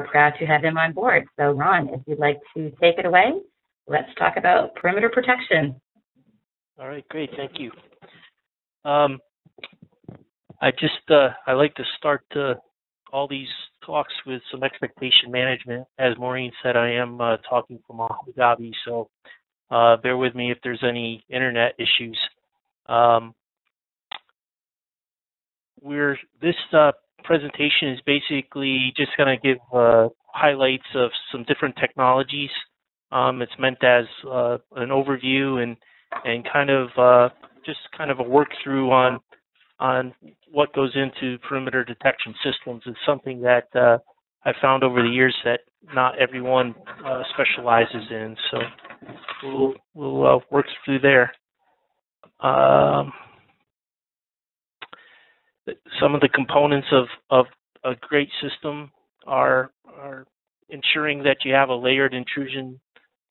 proud to have him on board. So, Ron, if you'd like to take it away, let's talk about perimeter protection. All right, great, thank you. Um, I just uh, I like to start uh, all these talks with some expectation management. As Maureen said, I am uh, talking from Abu Dhabi, so uh, bear with me if there's any internet issues. Um, we're this uh, presentation is basically just going to give uh, highlights of some different technologies. Um, it's meant as uh, an overview and and kind of uh, just kind of a work through on on what goes into perimeter detection systems is something that uh, I found over the years that not everyone uh, specializes in. So we'll we'll uh, work through there. Um, some of the components of, of a great system are are ensuring that you have a layered intrusion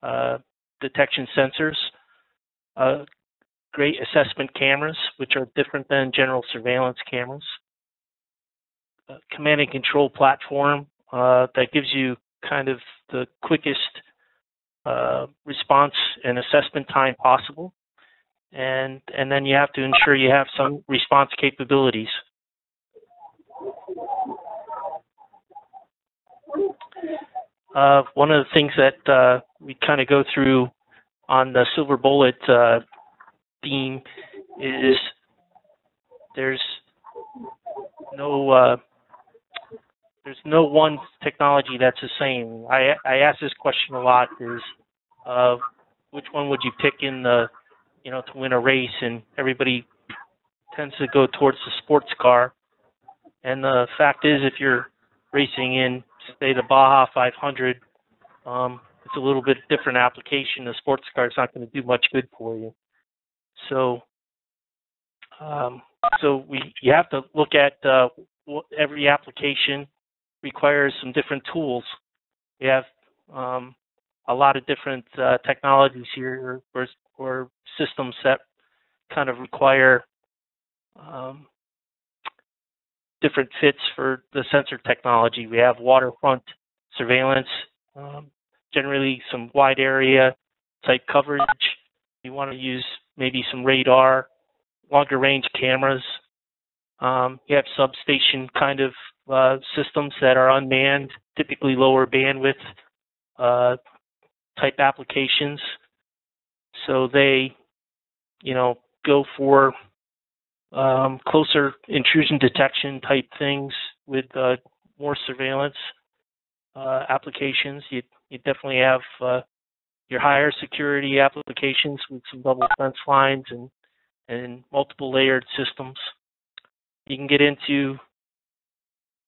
uh, detection sensors, uh, great assessment cameras, which are different than general surveillance cameras, command and control platform uh, that gives you kind of the quickest uh, response and assessment time possible. And, and then you have to ensure you have some response capabilities. Uh, one of the things that uh, we kind of go through on the Silver Bullet uh, theme is there's no uh, there's no one technology that's the same. I I ask this question a lot: is uh, which one would you pick in the you know to win a race? And everybody tends to go towards the sports car. And the fact is, if you're racing in say the Baja 500, um, it's a little bit different application. The sports car is not going to do much good for you. So, um, so we you have to look at uh, every application requires some different tools. We have um, a lot of different uh, technologies here or, or, systems that kind of require um, different fits for the sensor technology. We have waterfront surveillance, um, generally some wide area type coverage. You want to use maybe some radar, longer range cameras. Um, you have substation kind of uh, systems that are unmanned, typically lower bandwidth uh, type applications. So they, you know, go for um, closer intrusion detection type things with uh, more surveillance uh, applications. You you definitely have uh, your higher security applications with some double fence lines and and multiple layered systems. You can get into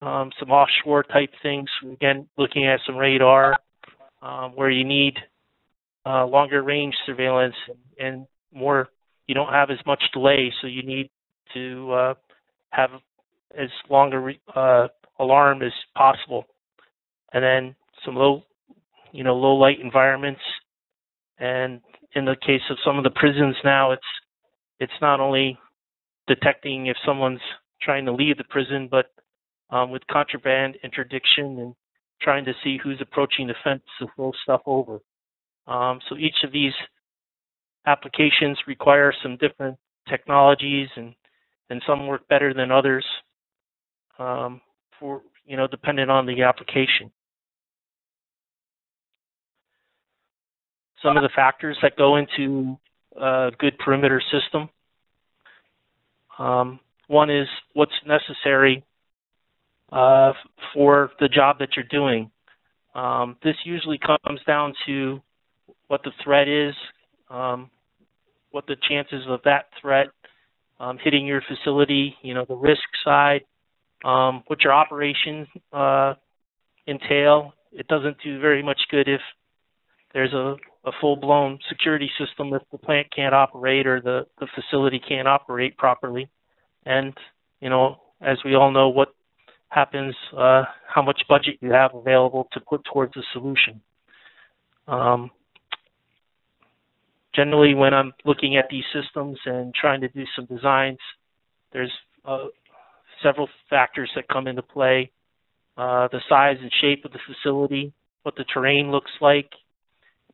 um, some offshore type things. Again, looking at some radar um, where you need uh, longer range surveillance and more. You don't have as much delay, so you need to uh, have as long a uh, alarm as possible. And then some low, you know, low light environments. And in the case of some of the prisons now, it's it's not only detecting if someone's trying to leave the prison, but um, with contraband interdiction and trying to see who's approaching the fence to throw stuff over. Um, so each of these applications require some different technologies and and some work better than others um, for you know depending on the application. Some of the factors that go into a good perimeter system. Um, one is what's necessary uh, for the job that you're doing. Um, this usually comes down to what the threat is, um, what the chances of that threat um, hitting your facility, you know, the risk side, um, what your operations uh, entail. It doesn't do very much good if there's a, a full-blown security system if the plant can't operate or the, the facility can't operate properly. And, you know, as we all know, what happens, uh, how much budget you have available to put towards a solution. Um, generally, when I'm looking at these systems and trying to do some designs, there's uh, several factors that come into play. uh, the size and shape of the facility, what the terrain looks like.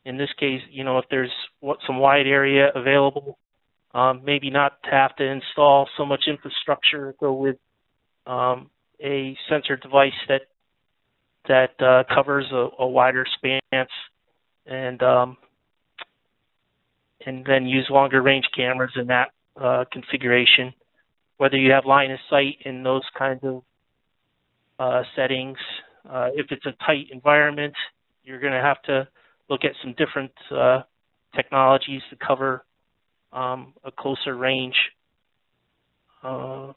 In this case, you know, if there's what some wide area available, um, maybe not to have to install so much infrastructure, go with um, a sensor device that that uh, covers a, a, wider span and um, and then use longer range cameras in that uh, configuration. Whether you have line of sight in those kinds of uh, settings, uh, if it's a tight environment, you're going to have to look at some different uh, technologies to cover um, a closer range. Uh,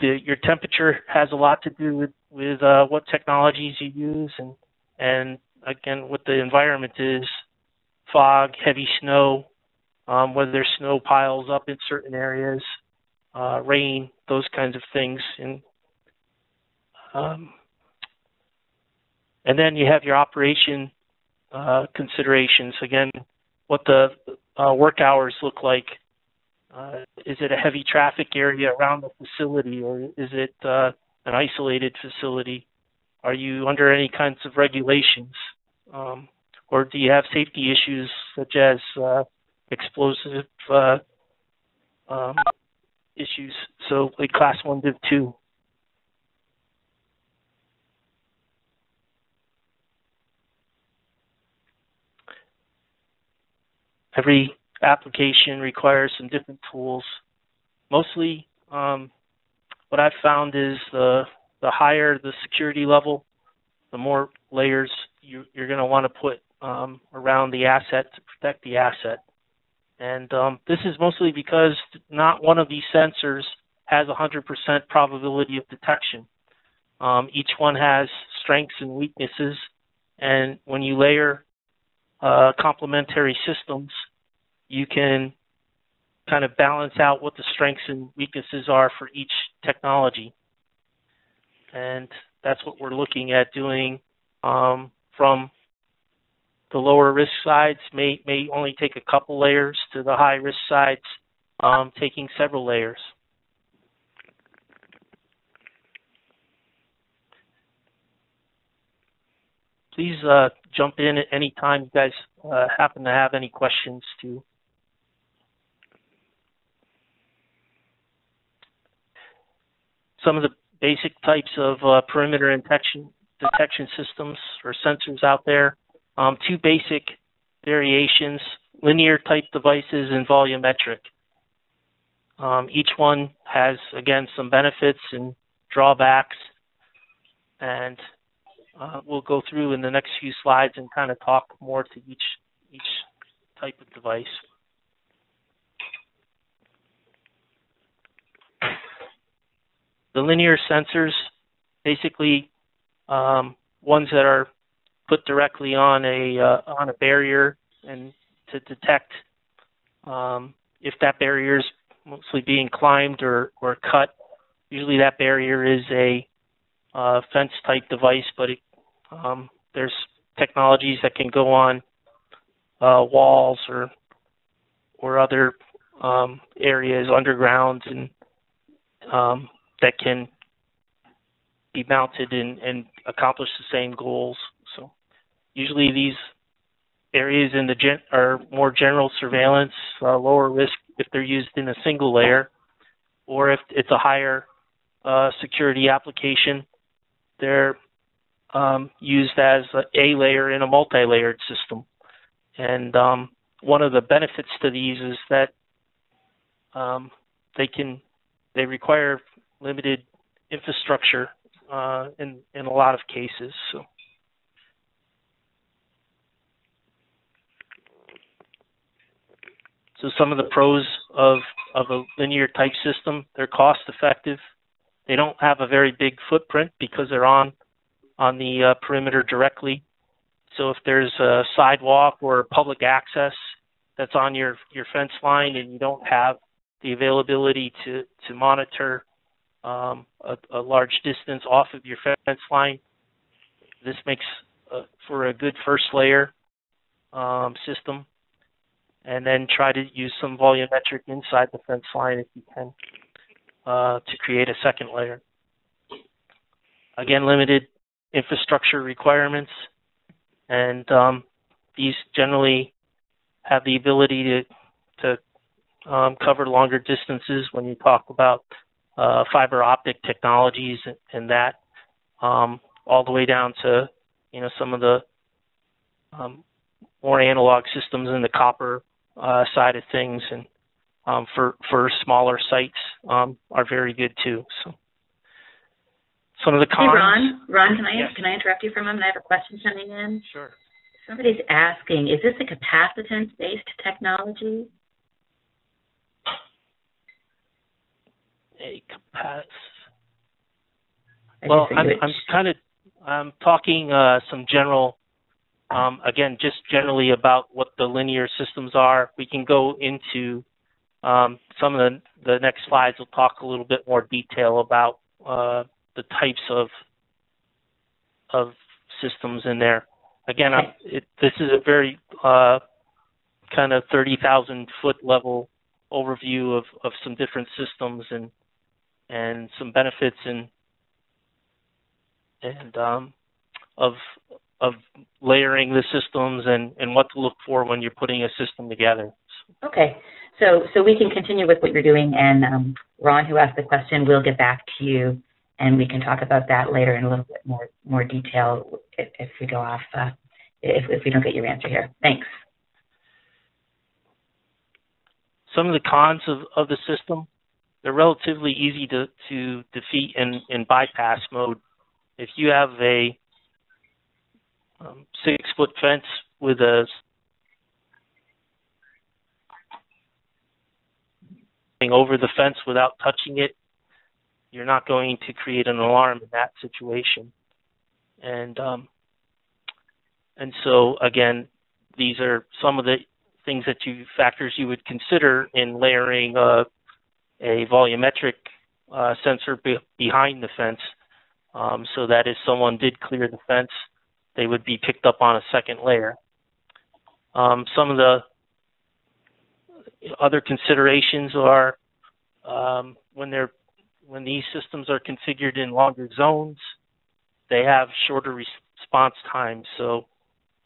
the, your temperature has a lot to do with, with uh, what technologies you use and, and again, what the environment is, fog, heavy snow, um, whether snow piles up in certain areas, uh, rain, those kinds of things. And, um, and then you have your operation uh, considerations. Again, what the uh, work hours look like. Uh, is it a heavy traffic area around the facility, or is it uh, an isolated facility? Are you under any kinds of regulations? Um, or do you have safety issues such as uh, explosive uh, um, issues? So, like class one, div two. Every application requires some different tools. Mostly, um, what I've found is the the higher the security level, the more layers you, are going to want to put um, around the asset to protect the asset. And um, this is mostly because not one of these sensors has 100% probability of detection. Um, each one has strengths and weaknesses, and when you layer uh, complementary systems, you can kind of balance out what the strengths and weaknesses are for each technology. And that's what we're looking at doing um, from the lower risk sides may, may only take a couple layers to the high risk sides um, taking several layers. Please uh, jump in at any time you guys uh, happen to have any questions to some of the basic types of uh, perimeter detection detection systems or sensors out there. Um, two basic variations, linear type devices and volumetric. Um, each one has, again, some benefits and drawbacks. And uh, we'll go through in the next few slides and kind of talk more to each, each type of device. The linear sensors basically um, ones that are put directly on a uh, on a barrier and to detect um, if that barrier is mostly being climbed or, or cut. Usually that barrier is a uh, fence type device, but it, um, there's technologies that can go on uh, walls or or other um, areas underground and um, that can be mounted and, and accomplish the same goals. Usually these areas in the gen- are more general surveillance, uh, lower risk if they're used in a single layer, or if it's a higher uh, security application, they're um, used as a layer in a multi-layered system. And um, one of the benefits to these is that um, they can they require limited infrastructure uh, in in a lot of cases. So. So some of the pros of, of a linear type system, they're cost effective. They don't have a very big footprint because they're on on the uh, perimeter directly. So if there's a sidewalk or public access that's on your, your fence line and you don't have the availability to, to monitor um, a, a, large distance off of your fence line. This makes uh, for a good first layer um, system. And then try to use some volumetric inside the fence line if you can uh, to create a second layer. Again, limited infrastructure requirements, and um, these generally have the ability to to um, cover longer distances when you talk about uh, fiber optic technologies and, and that, um, all the way down to you know some of the um, more analog systems in the copper uh, side of things, and um, for for smaller sites um, are very good too. So some of the cons. Hey, Ron. Ron, can I Yes. can I interrupt you for a moment? I have a question coming in. Sure. Somebody's asking, is this a capacitance-based technology? A capac- Well, I'm, I'm kind of I'm talking uh, some general, um, again, just generally about what the linear systems are. We can go into um, some of the the next slides. We'll talk a little bit more detail about uh, the types of of systems in there. Again, it, this is a very uh, kind of 30,000 foot level overview of, of some different systems and and some benefits and and um, of of layering the systems and, and what to look for when you're putting a system together. Okay, so so we can continue with what you're doing, and um, Ron, who asked the question, will get back to you, and we can talk about that later in a little bit more more detail if, if we go off uh, if if we don't get your answer here. Thanks. Some of the cons of, of the system, they're relatively easy to, to defeat in, in bypass mode. If you have a um, six foot fence with a over the fence without touching it, you're not going to create an alarm in that situation. And um, and so again, these are some of the things that you factors you would consider in layering a volumetric uh, sensor be- behind the fence, um, so that if someone did clear the fence, they would be picked up on a second layer. Um, some of the other considerations are um, when they're when these systems are configured in longer zones, they have shorter response times. So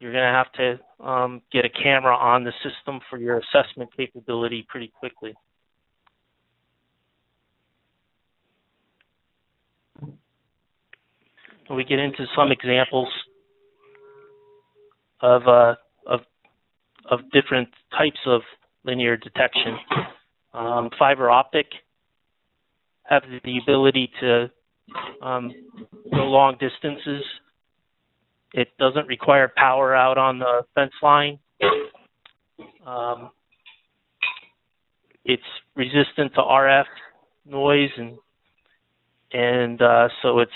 you're going to have to um, get a camera on the system for your assessment capability pretty quickly. We get into some examples of uh, of of different types of linear detection. Um, fiber optic have the ability to um, go long distances. It doesn't require power out on the fence line. Um, it's resistant to RF noise and and uh, so it's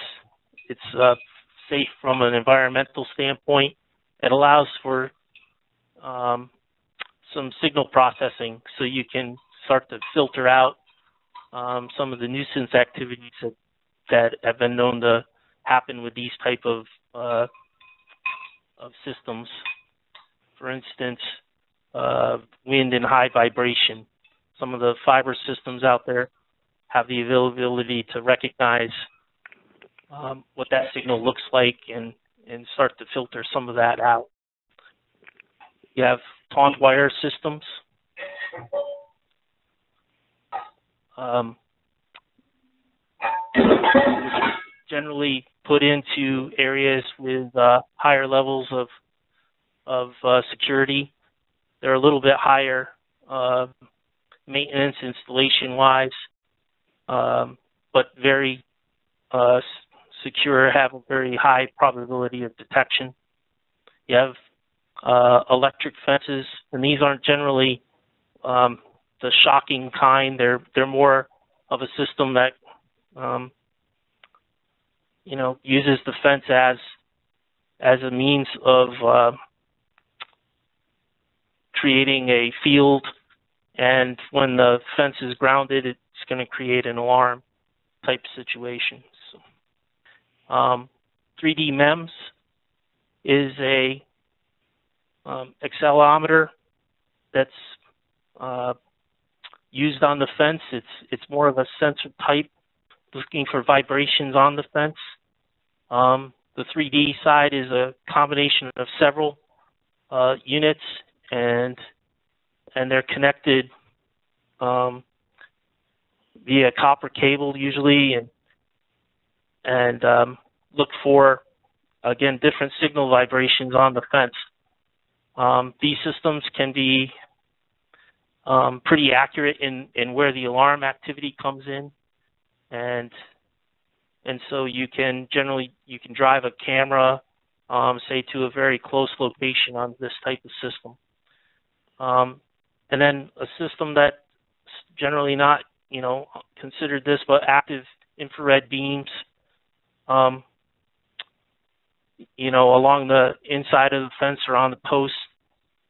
it's uh, safe from an environmental standpoint. It allows for um, some signal processing, so you can start to filter out um, some of the nuisance activities that, that have been known to happen with these type of uh, of systems. For instance, uh, wind and high vibration. Some of the fiber systems out there have the availability to recognize um, what that signal looks like and, and start to filter some of that out. You have taut wire systems. Um, generally put into areas with uh, higher levels of of uh, security. They're a little bit higher uh, maintenance installation wise, um, but very uh, secure, have a very high probability of detection. You have uh, electric fences, and these aren't generally um, the shocking kind. They're they're more of a system that um, you know uses the fence as as a means of uh, creating a field, and when the fence is grounded, it's going to create an alarm type situation. Um, 3D MEMS is a um, accelerometer that's uh, used on the fence. It's it's more of a sensor type, looking for vibrations on the fence. Um, the 3D side is a combination of several uh, units, and and they're connected um, via copper cable usually, and and um, look for again different signal vibrations on the fence. Um, these systems can be um, pretty accurate in, in where the alarm activity comes in, and and so you can generally you can drive a camera, um, say to a very close location on this type of system, um, and then a system that's generally not you know considered this, but active infrared beams, um, you know along the inside of the fence or on the post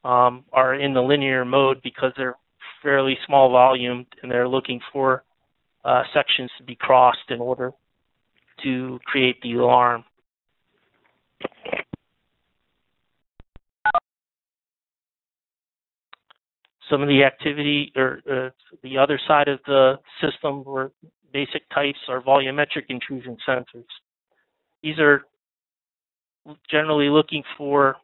um, are in the linear mode because they're fairly small volume and they're looking for uh, sections to be crossed in order to create the alarm. Some of the activity or uh, the other side of the system or basic types are volumetric intrusion sensors. These are generally looking for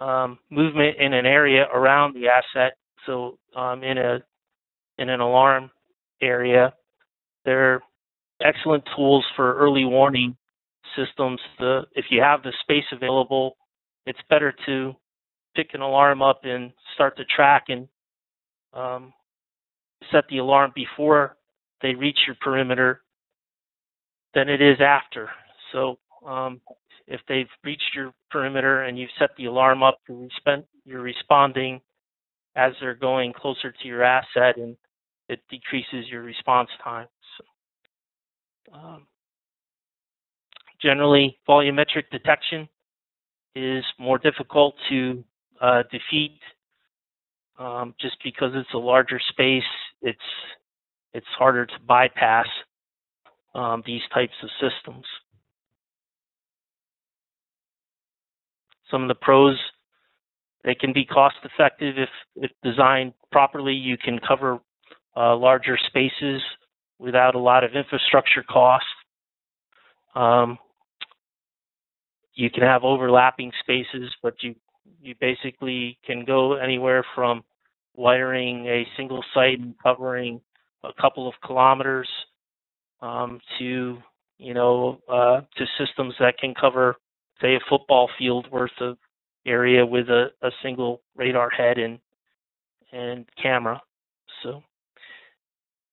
um, movement in an area around the asset. So um, in a in an alarm area, they're excellent tools for early warning systems. The, if you have the space available, it's better to pick an alarm up and start to track and um, set the alarm before they reach your perimeter than it is after. So um, if they've reached your perimeter and you've set the alarm up, you're responding as they're going closer to your asset and it decreases your response time. So, um, generally, volumetric detection is more difficult to uh, defeat um, just because it's a larger space. It's it's harder to bypass um, these types of systems. Some of the pros, they can be cost effective if, if designed properly. You can cover uh, larger spaces without a lot of infrastructure cost. Um, you can have overlapping spaces, but you you basically can go anywhere from wiring a single site and covering a couple of kilometers um, to you know uh, to systems that can cover say a football field worth of area with a, a single radar head and and camera. So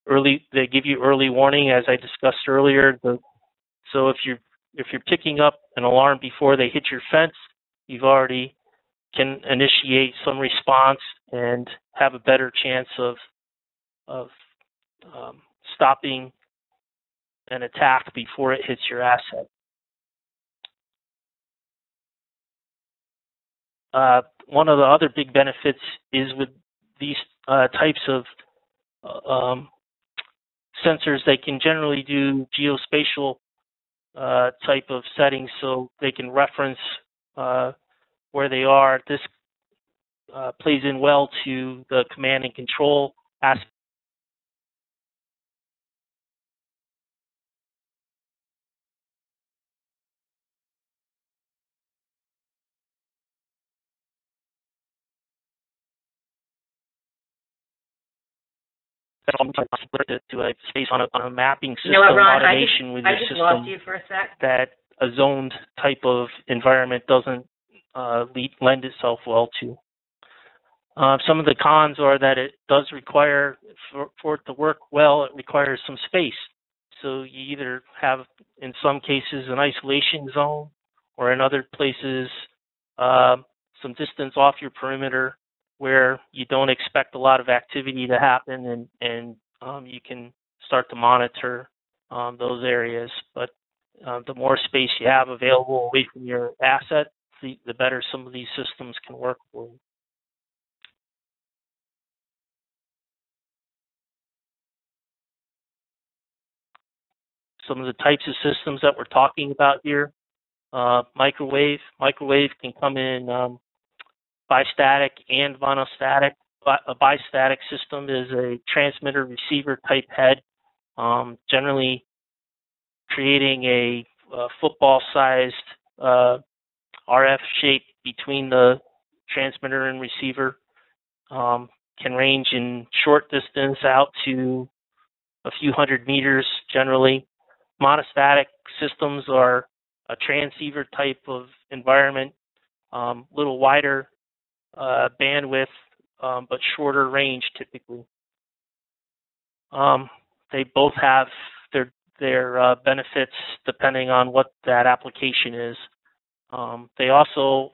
early they give you early warning as I discussed earlier. The, so if you're if you're picking up an alarm before they hit your fence, you've already can initiate some response and have a better chance of of um, stopping an attack before it hits your asset. Uh, one of the other big benefits is with these uh, types of uh, um, sensors, they can generally do geospatial uh, type of settings, so they can reference uh, where they are. This uh, plays in well to the command and control aspect to, to a space on a, on a mapping system You know what, Ron? I automation with I your just system lost you for a sec. that a zoned type of environment doesn't uh, lead, lend itself well to. Uh, some of the cons are that it does require, for, for it to work well, it requires some space. So you either have, in some cases, an isolation zone, or in other places, uh, some distance off your perimeter where you don't expect a lot of activity to happen and, and um, you can start to monitor um, those areas. But uh, the more space you have available away from your asset, the, the better some of these systems can work for you. Some of the types of systems that we're talking about here, uh, microwave. Microwave can come in um, bistatic and monostatic. A bistatic system is a transmitter receiver type head, um, generally creating a uh, football-sized uh, RF shape between the transmitter and receiver. Um, can range in short distance out to a few hundred meters generally. Monostatic systems are a transceiver type of environment, um, little wider uh, bandwidth, um, but shorter range typically. Um, they both have their their uh, benefits depending on what that application is. Um, they also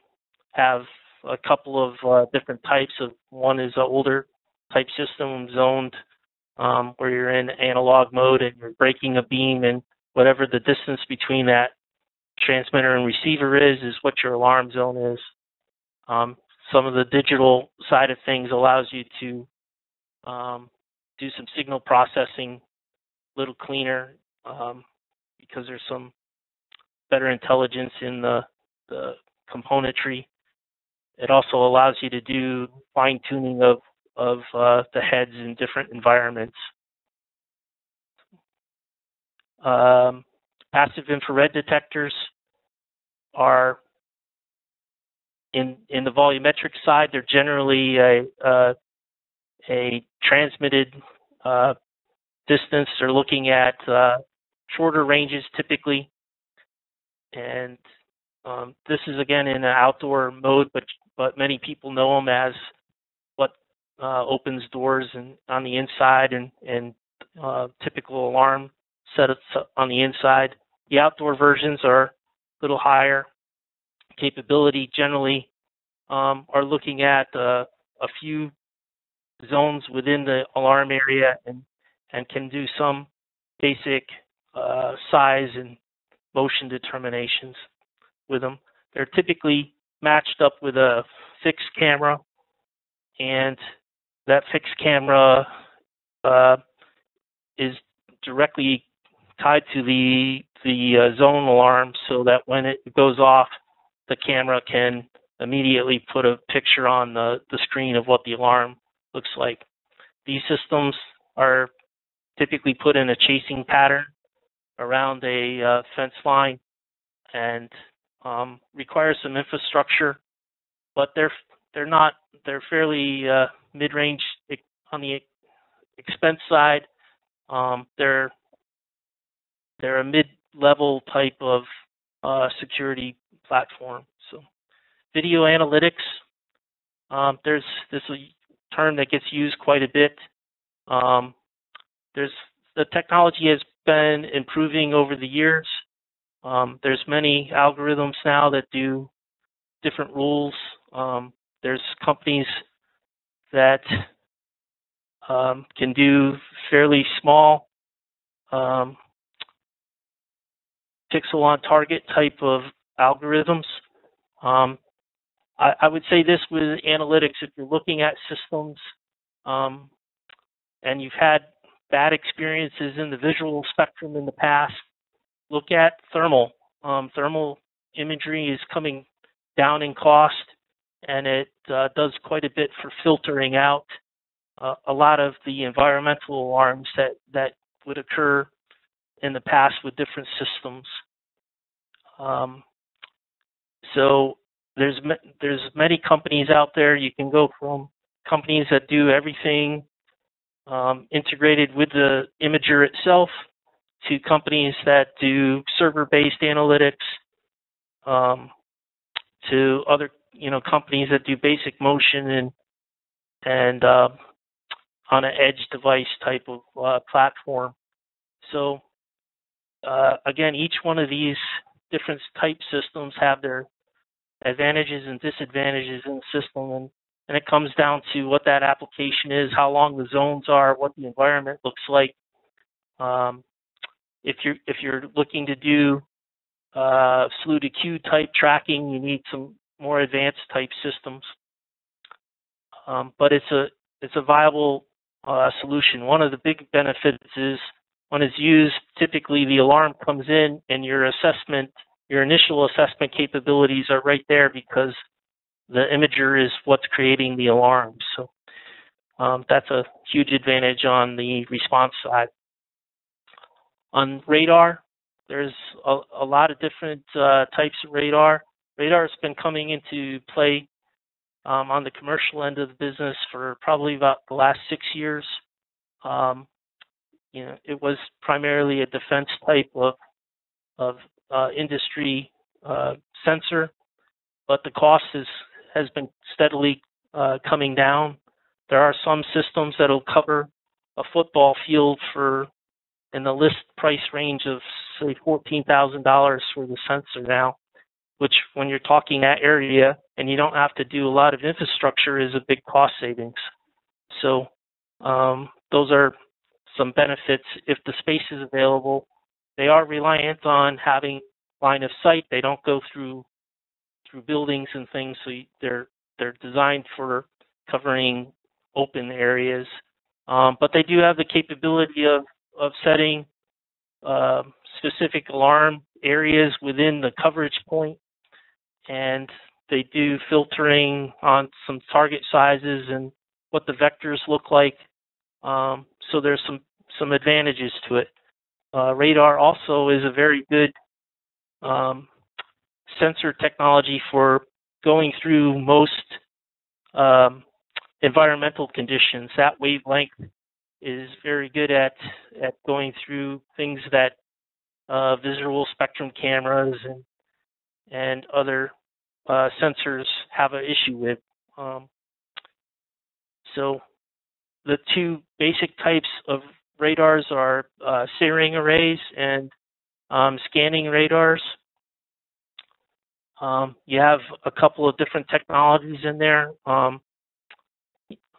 have a couple of uh, different types of one is an older type system zoned um, where you're in analog mode and you're breaking a beam and whatever the distance between that transmitter and receiver is is what your alarm zone is. Um, some of the digital side of things allows you to um, do some signal processing a little cleaner um, because there's some better intelligence in the, the componentry. It also allows you to do fine tuning of, of uh, the heads in different environments. Um, passive infrared detectors are in in the volumetric side. They're generally a uh, a transmitted uh, distance. They're looking at uh, shorter ranges typically, and um, this is again in an outdoor mode, but but many people know them as what uh, opens doors and on the inside and and uh, typical alarm setups on the inside. The outdoor versions are a little higher capability. Generally, um, are looking at uh, a few zones within the alarm area and and can do some basic uh, size and motion determinations with them. They're typically matched up with a fixed camera, and that fixed camera uh, is directly tied to the the uh, zone alarm, so that when it goes off, the camera can immediately put a picture on the, the screen of what the alarm looks like. These systems are typically put in a chasing pattern around a uh, fence line and um, require some infrastructure, but they're they're not they're fairly uh, mid-range on the expense side. Um, they're they're a mid-level type of uh, security platform. So, video analytics. Um, there's this term that gets used quite a bit. Um, there's the technology has been improving over the years. Um, there's many algorithms now that do different rules. Um, there's companies that um, can do fairly small um, pixel on target type of algorithms. Um, I, I, would say this with analytics, if you're looking at systems um, and you've had bad experiences in the visual spectrum in the past, look at thermal. Um, thermal imagery is coming down in cost and it uh, does quite a bit for filtering out uh, a lot of the environmental alarms that, that would occur in the past with different systems. Um, so there's there's many companies out there. You can go from companies that do everything um, integrated with the imager itself to companies that do server-based analytics um, to other you know companies that do basic motion and and uh, on an edge device type of uh, platform. So uh, again, each one of these different type systems have their advantages and disadvantages in the system and and it comes down to what that application is, how long the zones are, what the environment looks like. Um, if you're if you're looking to do uh, slew to cue type tracking, you need some more advanced type systems. Um, but it's a it's a viable uh, solution. One of the big benefits is when it's used, typically the alarm comes in and your assessment, your initial assessment capabilities are right there because the imager is what's creating the alarm. So um, that's a huge advantage on the response side. On radar, there's a, a lot of different uh, types of radar. Radar has been coming into play um, on the commercial end of the business for probably about the last six years. Um, you know, it was primarily a defense type of of uh, industry uh, sensor, but the cost is has been steadily uh, coming down. There are some systems that'll cover a football field for in the list price range of say fourteen thousand dollars for the sensor now, which when you're talking that area and you don't have to do a lot of infrastructure is a big cost savings. So um, those are some benefits if the space is available. They are reliant on having line of sight. They don't go through through buildings and things, so they're they're designed for covering open areas. Um, but they do have the capability of of setting uh, specific alarm areas within the coverage point, and they do filtering on some target sizes and what the vectors look like. Um, so there's some some advantages to it. Uh, radar also is a very good um, sensor technology for going through most um, environmental conditions. That wavelength is very good at at going through things that uh, visual spectrum cameras and and other uh, sensors have an issue with. Um, so the two basic types of radars are uh, staring arrays and um, scanning radars. Um, you have a couple of different technologies in there um,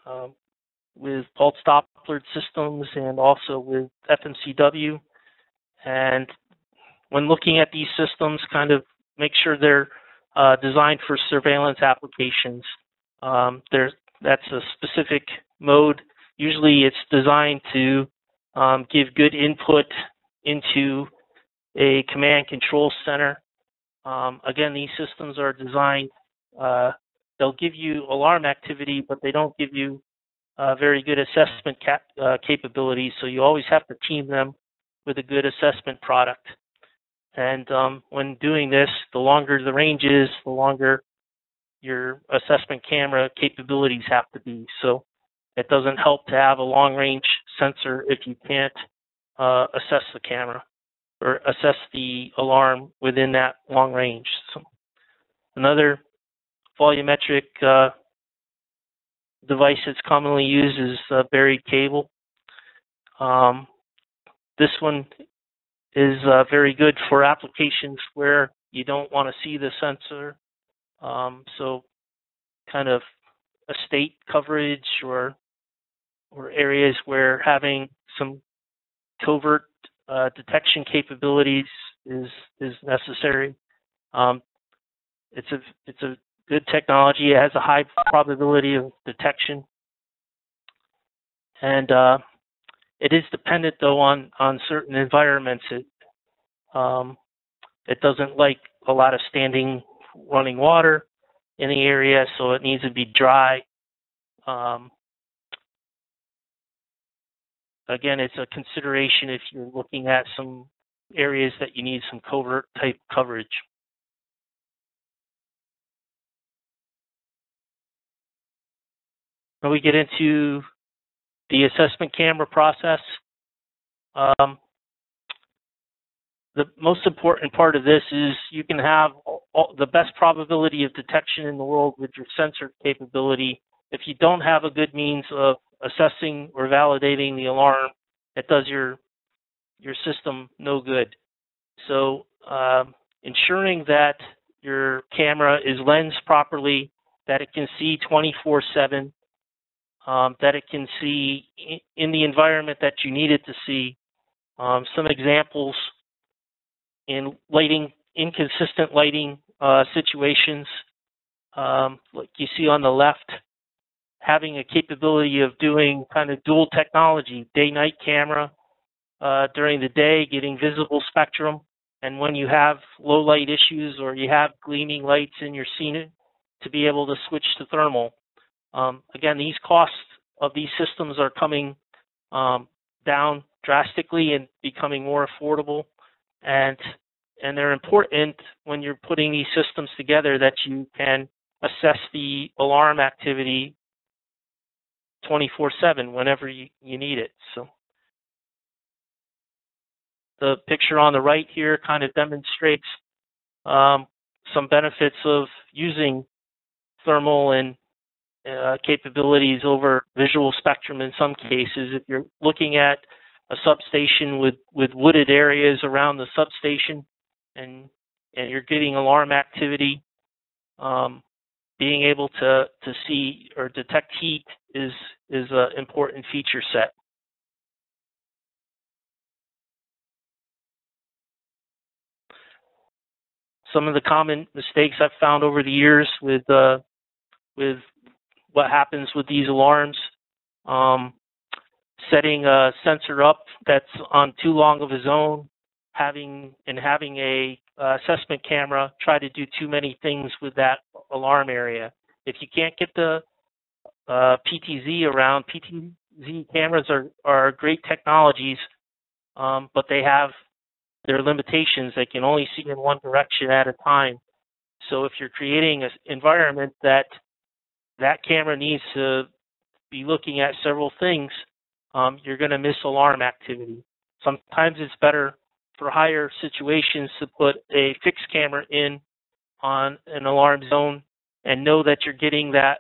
um with pulse Doppler systems and also with FMCW. And when looking at these systems, kind of make sure they're uh, designed for surveillance applications. Um, that's a specific mode. Usually it's designed to um, give good input into a command control center. Um, again, these systems are designed, uh, they'll give you alarm activity, but they don't give you uh, very good assessment cap, uh, capabilities. So you always have to team them with a good assessment product. And um, when doing this, the longer the range is, the longer your assessment camera capabilities have to be. So it doesn't help to have a long range sensor if you can't uh, assess the camera or assess the alarm within that long range. So another volumetric uh, device that's commonly used is a buried cable. Um, this one is uh, very good for applications where you don't want to see the sensor. Um, so kind of estate coverage or or areas where having some covert uh, detection capabilities is is necessary. Um, it's a it's a good technology. It has a high probability of detection, and uh, it is dependent though on on certain environments. It um, it doesn't like a lot of standing running water in the area, so it needs to be dry. Um, again, it's a consideration if you're looking at some areas that you need some covert type coverage. When we get into the assessment camera process, um, the most important part of this is you can have all, the best probability of detection in the world with your sensor capability. If you don't have a good means of assessing or validating the alarm, it does your your system no good. So um, ensuring that your camera is lensed properly, that it can see 24/7, um, that it can see in the environment that you need it to see. Um, some examples in lighting, inconsistent lighting uh, situations, um, like you see on the left, having a capability of doing kind of dual technology, day-night camera uh, during the day, getting visible spectrum, and when you have low light issues or you have gleaming lights in your scene, to be able to switch to thermal. Um, again, these costs of these systems are coming um, down drastically and becoming more affordable. and and they're important when you're putting these systems together that you can assess the alarm activity 24/7 whenever you, you need it. So the picture on the right here kind of demonstrates um, some benefits of using thermal and uh, capabilities over visual spectrum in some cases. If you're looking at a substation with, with wooded areas around the substation and and you're getting alarm activity, um, being able to, to see or detect heat is is an important feature set. Some of the common mistakes I've found over the years with uh, with what happens with these alarms. Um, setting a sensor up that's on too long of a zone, having and having a uh, assessment camera try to do too many things with that alarm area. If you can't get the uh, PTZ around, PTZ cameras are, are great technologies, um, but they have their limitations. They can only see in one direction at a time. So if you're creating an environment that that camera needs to be looking at several things, um, you're going to miss alarm activity. Sometimes it's better for higher situations to put a fixed camera in on an alarm zone and know that you're getting that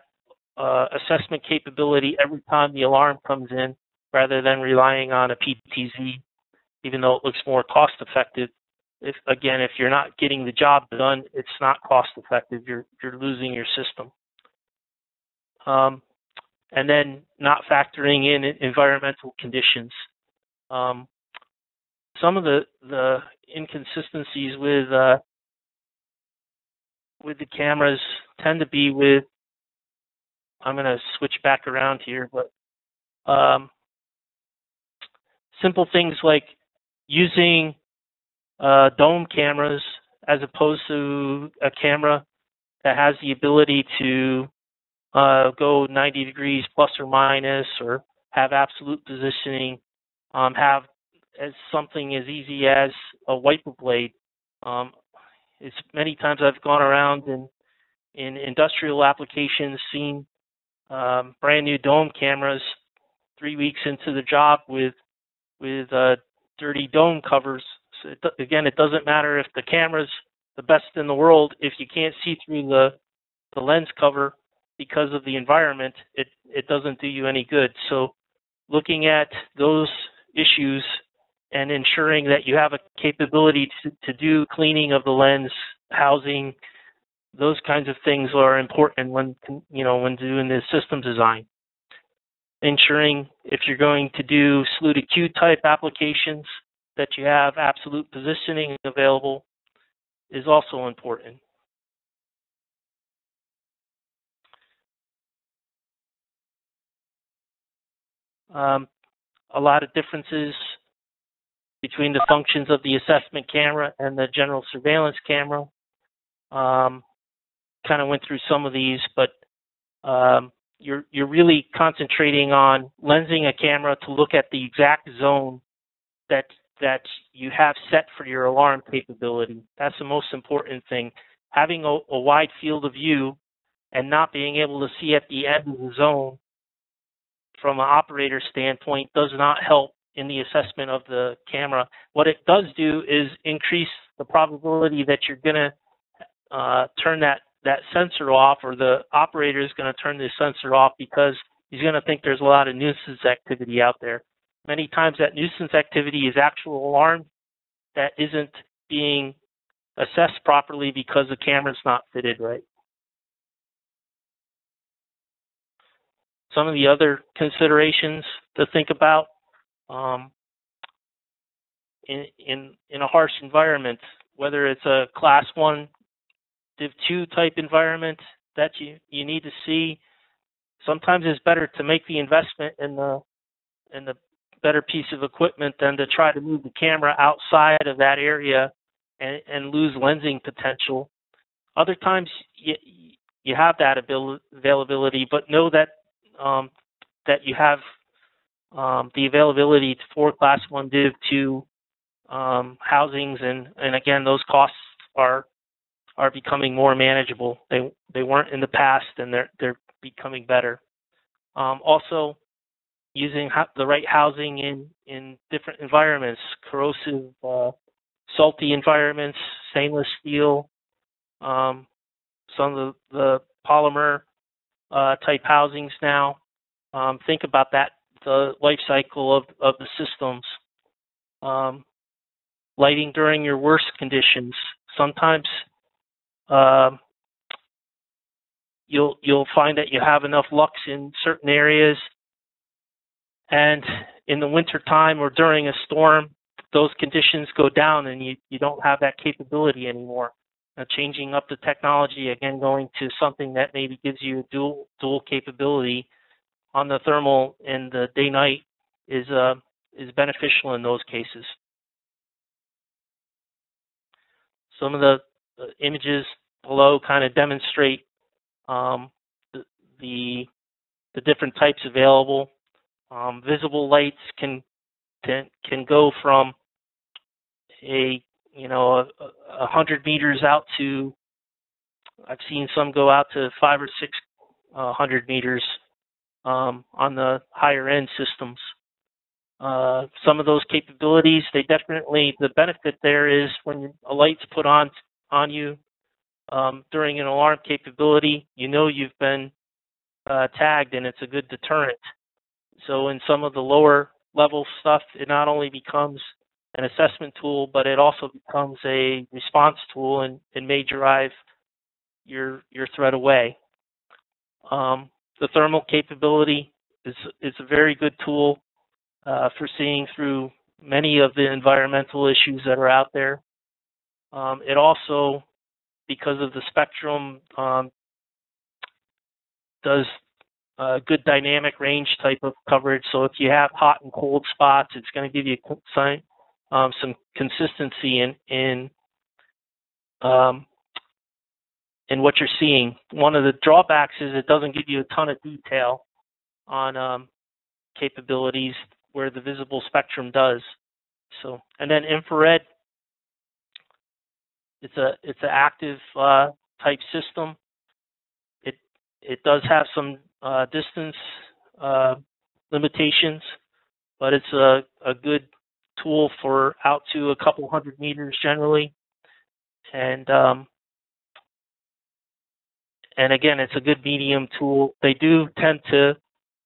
uh, assessment capability every time the alarm comes in rather than relying on a PTZ, even though it looks more cost effective. If again, if you're not getting the job done, it's not cost effective. You're you're losing your system. Um, and then not factoring in environmental conditions. Um, some of the the inconsistencies with uh, with the cameras tend to be with. I'm going to switch back around here, but um, simple things like using uh, dome cameras as opposed to a camera that has the ability to uh, go 90 degrees plus or minus, or have absolute positioning, um, have as something as easy as a wiper blade. Um, it's many times I've gone around in in industrial applications, seen um, brand new dome cameras three weeks into the job with with uh, dirty dome covers. So it, again, it doesn't matter if the camera's the best in the world if you can't see through the the lens cover because of the environment, it, it doesn't do you any good. So looking at those issues and ensuring that you have a capability to, to do cleaning of the lens, housing, those kinds of things are important when you know when doing the system design. Ensuring if you're going to do slew cue type applications that you have absolute positioning available is also important. Um, a lot of differences between the functions of the assessment camera and the general surveillance camera. Um, kind of went through some of these, but um, you're you're really concentrating on lensing a camera to look at the exact zone that that you have set for your alarm capability. That's the most important thing. Having a, a wide field of view and not being able to see at the end of the zone from an operator standpoint does not help in the assessment of the camera. What it does do is increase the probability that you're going to uh, turn that, that sensor off or the operator is going to turn the sensor off because he's going to think there's a lot of nuisance activity out there. Many times that nuisance activity is actual alarm that isn't being assessed properly because the camera's not fitted right. Some of the other considerations to think about um, in, in, in a harsh environment, whether it's a class one div 2 type environment that you, you need to see. Sometimes it's better to make the investment in the in the better piece of equipment than to try to move the camera outside of that area and, and lose lensing potential. Other times you, you have that availability, but know that um, that you have um, the availability for Class 1 Div 2 um, housings, and and again, those costs are are becoming more manageable. They they weren't in the past, and they're they're becoming better. Um, also, using the right housing in in different environments, corrosive, uh, salty environments, stainless steel, um, some of the, the polymer uh, type housings now. Um, think about that, the life cycle of, of the systems. Um, lighting during your worst conditions. Sometimes uh, you'll you'll find that you have enough lux in certain areas, and in the winter time or during a storm, those conditions go down, and you you don't have that capability anymore. Now, changing up the technology again, going to something that maybe gives you dual dual capability on the thermal and the day night is uh, is beneficial in those cases. Some of the images below kind of demonstrate um, the, the, the different types available. Um, visible lights can, can can go from a you know a, a hundred meters out to I've seen some go out to five or six uh, hundred meters um, on the higher end systems. Uh, some of those capabilities, they definitely the benefit there is when a light's put on on you um, during an alarm capability, you know you've been uh, tagged and it's a good deterrent. So in some of the lower level stuff, it not only becomes an assessment tool, but it also becomes a response tool and, and may drive your your threat away. Um, the thermal capability is is a very good tool uh, for seeing through many of the environmental issues that are out there. Um, it also because of the spectrum um, does a good dynamic range type of coverage. So if you have hot and cold spots, it's going to give you um, some consistency in in um, in what you're seeing. One of the drawbacks is it doesn't give you a ton of detail on um, capabilities where the visible spectrum does. So, and then infrared it's a it's an active uh, type system. It it does have some uh, distance uh, limitations, but it's a, a good tool for out to a couple hundred meters generally. And um, and again, it's a good medium tool. They do tend to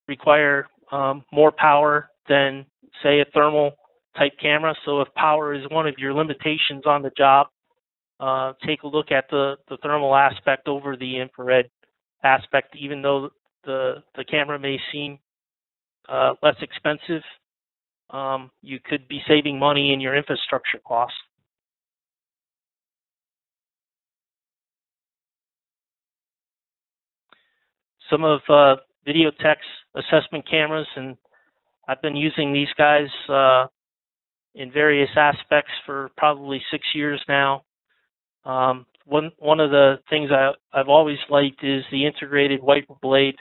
require um, more power than say a thermal type camera. So if power is one of your limitations on the job, uh, take a look at the, the thermal aspect over the infrared aspect, even though the, the camera may seem uh, less expensive, um, you could be saving money in your infrastructure costs. Some of uh, Videotec's assessment cameras, and I've been using these guys uh, in various aspects for probably six years now. Um, one one of the things I, I've always liked is the integrated wiper blade.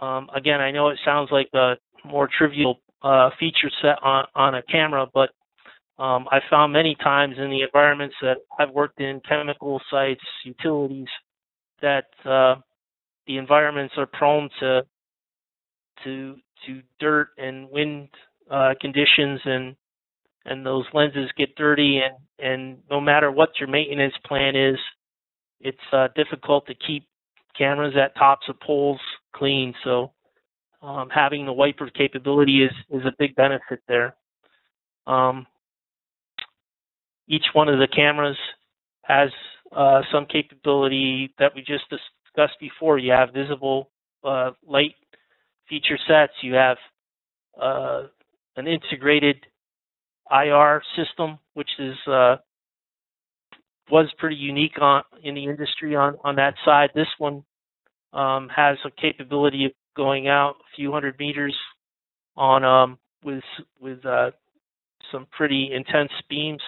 Um, again, I know it sounds like a more trivial uh, feature set on, on a camera, but um, I found many times in the environments that I've worked in, chemical sites, utilities, that uh, the environments are prone to to to dirt and wind uh, conditions and and those lenses get dirty and and no matter what your maintenance plan is it's uh, difficult to keep cameras at tops of poles clean. So um, having the wiper capability is is a big benefit there. Um, each one of the cameras has uh, some capability that we just discussed before. You have visible uh, light feature sets. You have uh, an integrated IR system, which is uh, was pretty unique on in the industry on on that side. This one um, has a capability of going out a few hundred meters on um, with with uh, some pretty intense beams,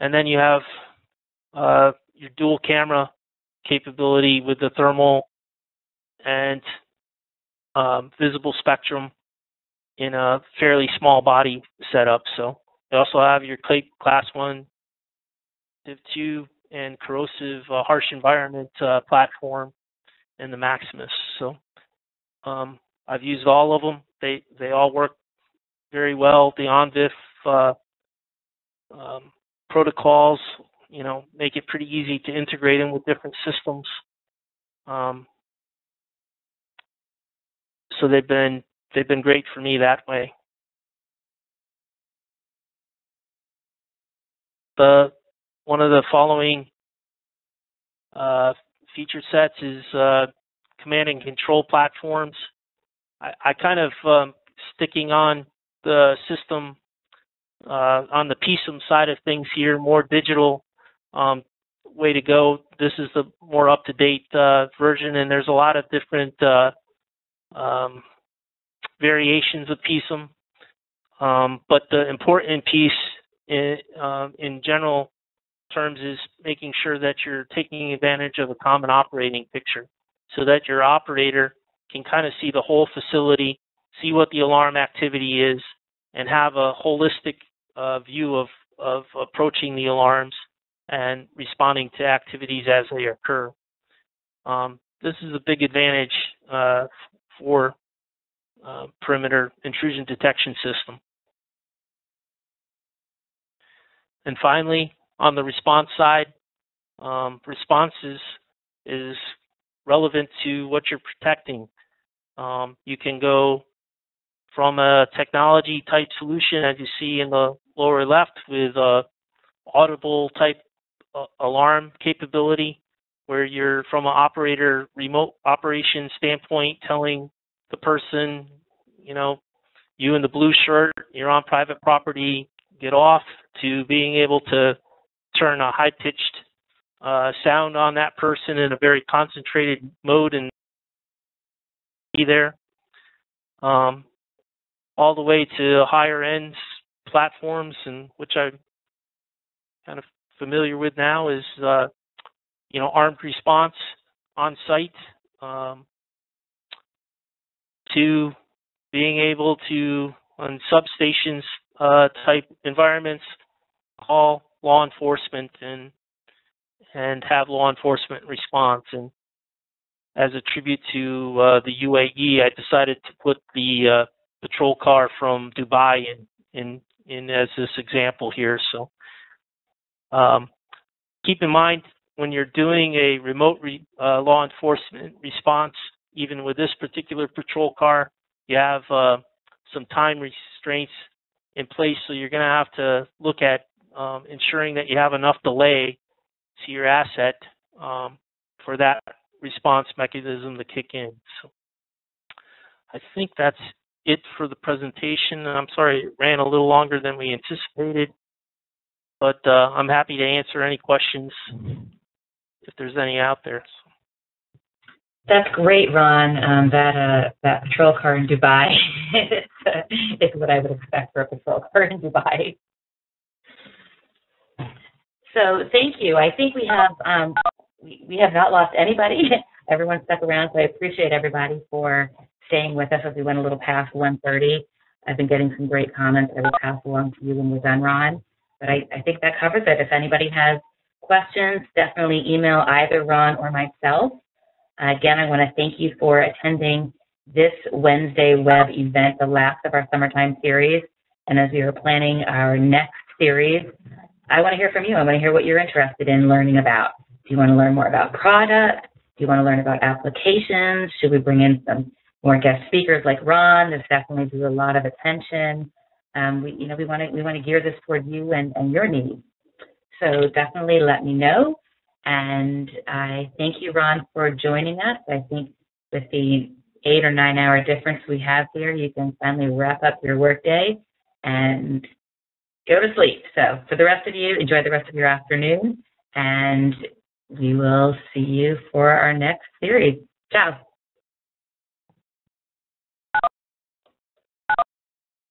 and then you have uh, your dual camera capability with the thermal and um, visible spectrum in a fairly small body setup. So You also have your class one, div two, and corrosive uh, harsh environment uh, platform, and the Maximus. Um, I've used all of them. They they all work very well. The ONVIF uh, um, protocols, you know, make it pretty easy to integrate them with different systems. Um, so they've been they've been great for me that way. The one of the following uh, feature sets is uh, command and control platforms. I, I kind of um, sticking on the system uh, on the PSIM side of things here, more digital um, way to go. This is the more up-to-date uh, version, and there's a lot of different uh, um, variations of PSIM. Um, but the important piece in, uh, in general terms is making sure that you're taking advantage of a common operating picture so that your operator can kind of see the whole facility, see what the alarm activity is, and have a holistic uh, view of, of approaching the alarms and responding to activities as they occur. Um, this is a big advantage uh, for uh, perimeter intrusion detection system. And finally, on the response side, um, responses is relevant to what you're protecting. Um, you can go from a technology type solution, as you see in the lower left, with a audible type uh, alarm capability, where you're from an operator remote operation standpoint telling the person, you know, you in the blue shirt, you're on private property, get off, to being able to turn a high pitched uh, sound on that person in a very concentrated mode and be there. Um, all the way to higher end platforms, and which I'm kind of familiar with now is, uh, you know, armed response on site. Um, to being able to, on substations uh, type environments, call law enforcement and and have law enforcement response. And as a tribute to uh, the UAE, I decided to put the uh, patrol car from Dubai in, in in as this example here. So um, keep in mind when you're doing a remote re, uh, law enforcement response, even with this particular patrol car, you have uh, some time restraints in place. So you're going to have to look at um, ensuring that you have enough delay to your asset um, for that response mechanism to kick in. So I think that's it for the presentation. I'm sorry it ran a little longer than we anticipated, but uh, I'm happy to answer any questions if there's any out there. That's great, Ron. Um, that uh, that patrol car in Dubai is what I would expect for a patrol car in Dubai. So thank you. I think we have um, we, we have not lost anybody. Everyone stuck around, so I appreciate everybody for staying with us as we went a little past 1:30. I've been getting some great comments I will pass along to you when we're done, Ron. But I, I think that covers it. If anybody has questions, definitely email either Ron or myself. Uh, again, I want to thank you for attending this Wednesday web event, the last of our summertime series. And as we are planning our next series, I want to hear from you. I want to hear what you're interested in learning about. Do you want to learn more about product? Do you want to learn about applications? Should we bring in some more guest speakers like Ron? This definitely drew a lot of attention. Um, we, you know, we want to we want to gear this toward you and, and your needs. So definitely let me know. And I thank you, Ron, for joining us. I think with the eight or nine hour difference we have here, you can finally wrap up your workday and go to sleep. So for the rest of you, enjoy the rest of your afternoon, and we will see you for our next series. Ciao.